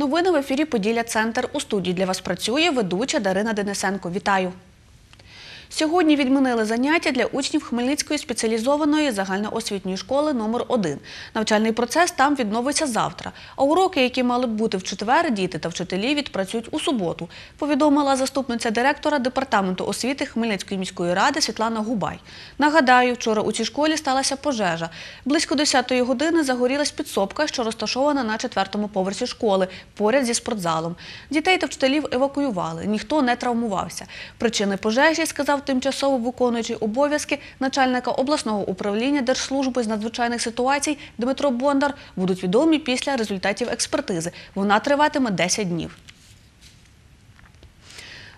Новини в ефірі Поділля Центр. У студії для вас працює ведуча Дарина Денисенко. Вітаю! Сьогодні відмінили заняття для учнів Хмельницької спеціалізованої загальноосвітньої школи номер 1 Навчальний процес там відновиться завтра. А уроки, які мали б бути в четвер, діти та вчителі відпрацюють у суботу, повідомила заступниця директора департаменту освіти Хмельницької міської ради Світлана Губай. Нагадаю, вчора у цій школі сталася пожежа. Близько 10-ї години загорілась підсобка, що розташована на четвертому поверсі школи, поряд зі спортзалом. Дітей та вчителів евакуювали, ніхто не травмувався. Причини пожежі, сказав тимчасово виконуючий обов'язки начальника обласного управління Держслужби з надзвичайних ситуацій Дмитро Бондар, будуть відомі після результатів експертизи. Вона триватиме 10 днів.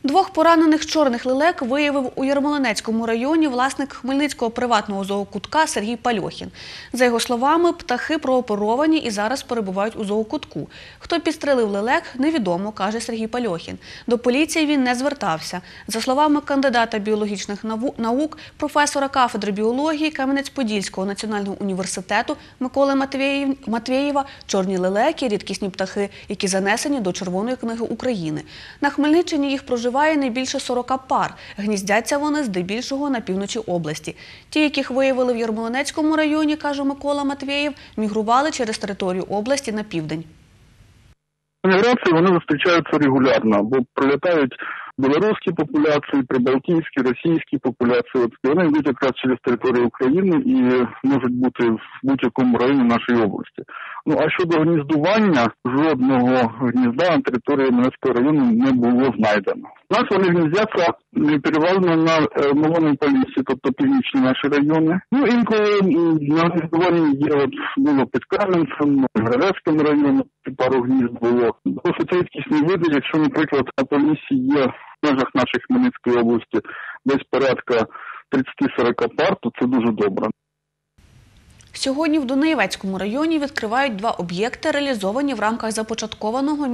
Двох поранених чорних лелек виявив у Ярмолинецькому районі власник Хмельницького приватного зоокутка Сергій Пальохін. За його словами, птахи прооперовані і зараз перебувають у зоокутку. Хто підстрелив лелек, невідомо, каже Сергій Пальохін. До поліції він не звертався. За словами кандидата біологічних наук, професора кафедри біології Кам'янець-Подільського національного університету Миколи Матвєєва, чорні лелеки – рідкісні птахи, які занесені до Червоної книги України. На Хмельниччині їх проживає не більше 40 пар. Гніздяться вони здебільшого на півночі області. Ті, яких виявили в Ярмолинецькому районі, каже Микола Матвєєв, мігрували через територію області на південь. Міграції вони зустрічаються регулярно, бо прилітають білоруські популяції, прибалтійські, російські популяції. От, вони йдуть якраз через територію України і можуть бути в будь-якому районі нашої області. Ну а щодо гніздування, жодного гнізда на території Донецького району не було знайдено. У нас вони гніздяться переважно на е, Малоній Полісі, тобто північні наші райони. Ну інколи на гніздуванні є от було під Кам'янцем, в Грецькому районі пару гнізд було. Досить рідкісні види, якщо, наприклад, на Полісі є межах нашої Хмельницької області десь порядка 30-40 пар, то це дуже добре. Сьогодні в Дунаєвецькому районі відкривають два об'єкти, реалізовані в рамках започаткованого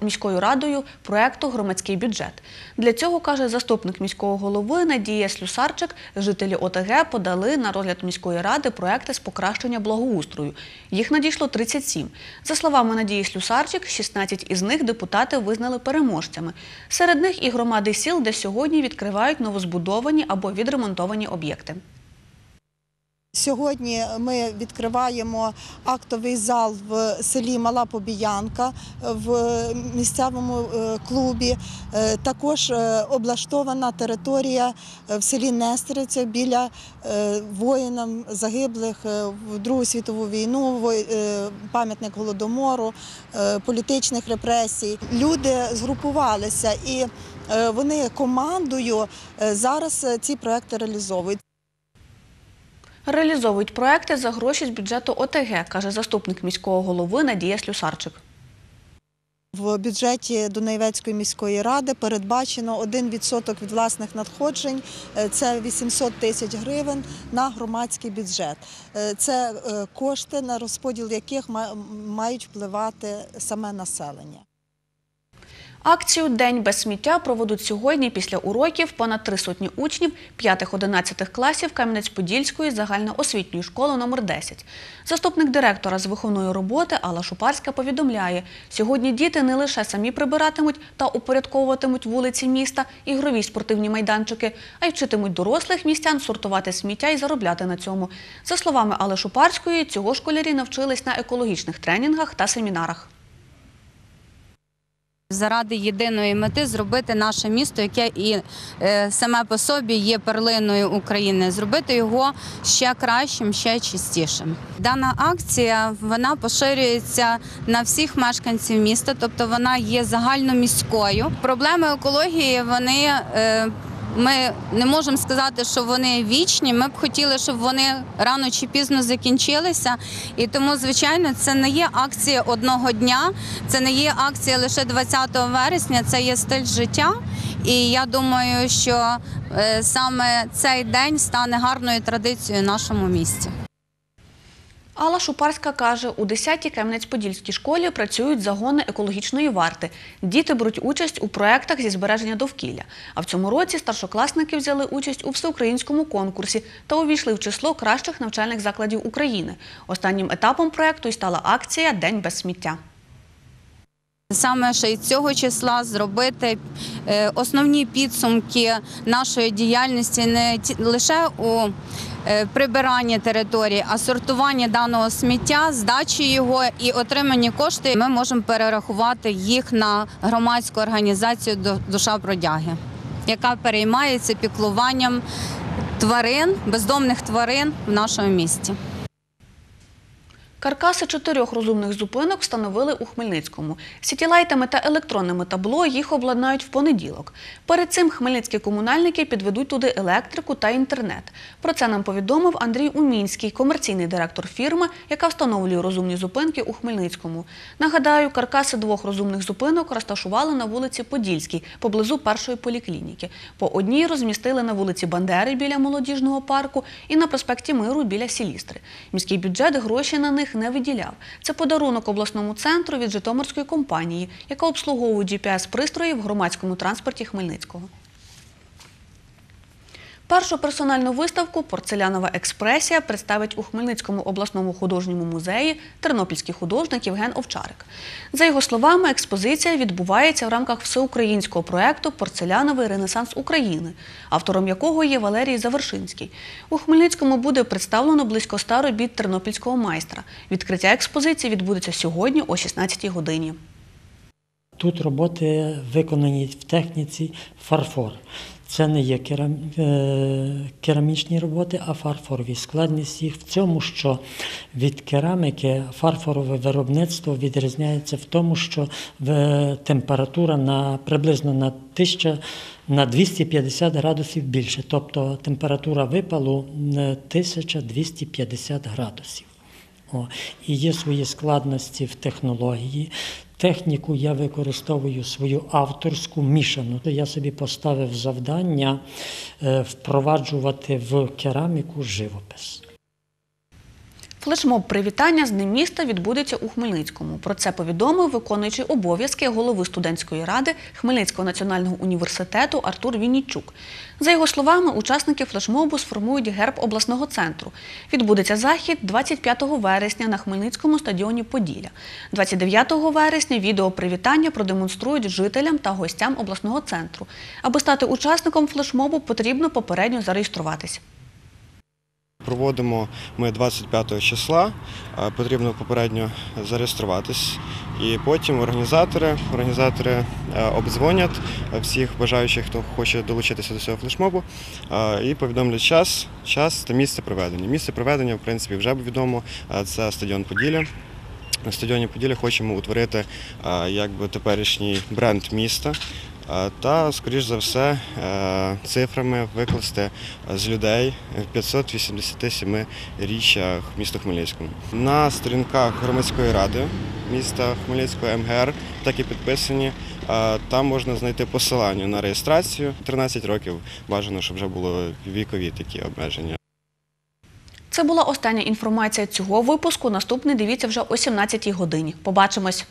міською радою проекту Громадський бюджет. Для цього, каже заступник міського голови Надія Слюсарчик, жителі ОТГ подали на розгляд міської ради проекти з покращення благоустрою. Їх надійшло 37. За словами Надії Слюсарчик, 16 із них депутати визнали переможцями. Серед них і громади сіл, де сьогодні відкривають новозбудовані або відремонтовані об'єкти. Сьогодні ми відкриваємо актовий зал в селі Мала Побіянка в місцевому е, клубі. Е, Також е, облаштована територія в селі Нестериця біля воїнам загиблих в Другу світову війну, пам'ятник голодомору, політичних репресій. Люди згрупувалися і вони командою зараз ці проекти реалізовують. Реалізовують проекти за гроші з бюджету ОТГ, каже заступник міського голови Надія Слюсарчик. В бюджеті Дунаєвецької міської ради передбачено 1% від власних надходжень, е, це 800 тисяч гривень на громадський бюджет. Е, Це е, кошти, на розподіл яких ма- мають впливати саме населення. Акцію День без сміття проведуть сьогодні після уроків понад три сотні учнів 5-11 класів Кам'янець-Подільської загальноосвітньої школи номер 10 Заступник директора з виховної роботи Алла Шупарська повідомляє, сьогодні діти не лише самі прибиратимуть та упорядковуватимуть вулиці міста, ігрові спортивні майданчики, а й вчитимуть дорослих містян сортувати сміття і заробляти на цьому. За словами Алли Шупарської, цього школярі навчились на екологічних тренінгах та семінарах. Заради єдиної мети зробити наше місто, яке і е, саме по собі є перлиною України, зробити його ще кращим, ще чистішим. Дана акція вона поширюється на всіх мешканців міста, тобто вона є загальноміською. Проблеми екології вони. Ми не можемо сказати, що вони вічні. Ми б хотіли, щоб вони рано чи пізно закінчилися. І тому, звичайно, це не є акція одного дня, це не є акція лише 20 вересня, це є стиль життя. І я думаю, що е, саме цей день стане гарною традицією в нашому місті. Алла Шупарська каже, у 10-й Кам'янець-Подільській школі працюють загони екологічної варти. Діти беруть участь у проєктах зі збереження довкілля. А в цьому році старшокласники взяли участь у всеукраїнському конкурсі та увійшли в число кращих навчальних закладів України. Останнім етапом проєкту й стала акція День без сміття. Саме ще й цього числа зробити е, основні підсумки нашої діяльності не лише у е, прибиранні території, а сортування даного сміття, здачі його і отримані кошти. Ми можемо перерахувати їх на громадську організацію «До- Душа бродяги, яка переймається піклуванням тварин, бездомних тварин в нашому місті. Каркаси чотирьох розумних зупинок встановили у Хмельницькому. Сітілайтами та електронними табло їх обладнають в понеділок. Перед цим хмельницькі комунальники підведуть туди електрику та інтернет. Про це нам повідомив Андрій Умінський, комерційний директор фірми, яка встановлює розумні зупинки у Хмельницькому. Нагадаю, каркаси двох розумних зупинок розташували на вулиці Подільській, поблизу першої поліклініки. По одній розмістили на вулиці Бандери біля молодіжного парку і на проспекті Миру біля Сілістри. Міський бюджет гроші на них не виділяв. Це подарунок обласному центру від Житомирської компанії, яка обслуговує GPS-пристрої в громадському транспорті Хмельницького. Першу персональну виставку Порцелянова експресія представить у Хмельницькому обласному художньому музеї тернопільський художник Євген Овчарик. За його словами, експозиція відбувається в рамках всеукраїнського проєкту Порцеляновий Ренесанс України, автором якого є Валерій Завершинський. У Хмельницькому буде представлено близько ста робіт тернопільського майстра. Відкриття експозиції відбудеться сьогодні о 16-й годині. Тут роботи виконані в техніці фарфор. Це не є е, керамічні роботи, а фарфорові. Складність їх в цьому, що від кераміки фарфорове виробництво відрізняється в тому, що температура на приблизно на 1000 на 250 градусів більше. Тобто температура випалу е, 1250 градусів. О, і є свої складності в технології. Техніку я використовую свою авторську мішану. Я собі поставив завдання е, впроваджувати в кераміку живопис. Флешмоб привітання з Днем міста відбудеться у Хмельницькому. Про це повідомив виконуючий обов'язки голови студентської ради Хмельницького національного університету Артур Віннічук. За його словами, учасники флешмобу сформують герб обласного центру. Відбудеться захід 25 вересня на Хмельницькому стадіоні Поділля. 29 вересня відео привітання продемонструють жителям та гостям обласного центру. Аби стати учасником флешмобу, потрібно попередньо зареєструватись. Проводимо ми 25 числа, е, потрібно попередньо зареєструватись. І потім організатори, організатори е, обдзвонять всіх бажаючих, хто хоче долучитися до цього флешмобу, е, і повідомлять час, час та місце проведення. Місце проведення, в принципі, вже відомо. Е, Це стадіон Поділля. На стадіоні Поділля хочемо утворити е, якби теперішній бренд міста. Е, Та, скоріш за все, е, цифрами викласти з людей в 587 річчях міста Хмельницькому. На сторінках громадської ради міста Хмельницького МГР так і підписані. Е, Там можна знайти посилання на реєстрацію. 13 років бажано, щоб вже було вікові такі обмеження. Це була остання інформація цього випуску. Наступний дивіться вже о 17 годині. Побачимось!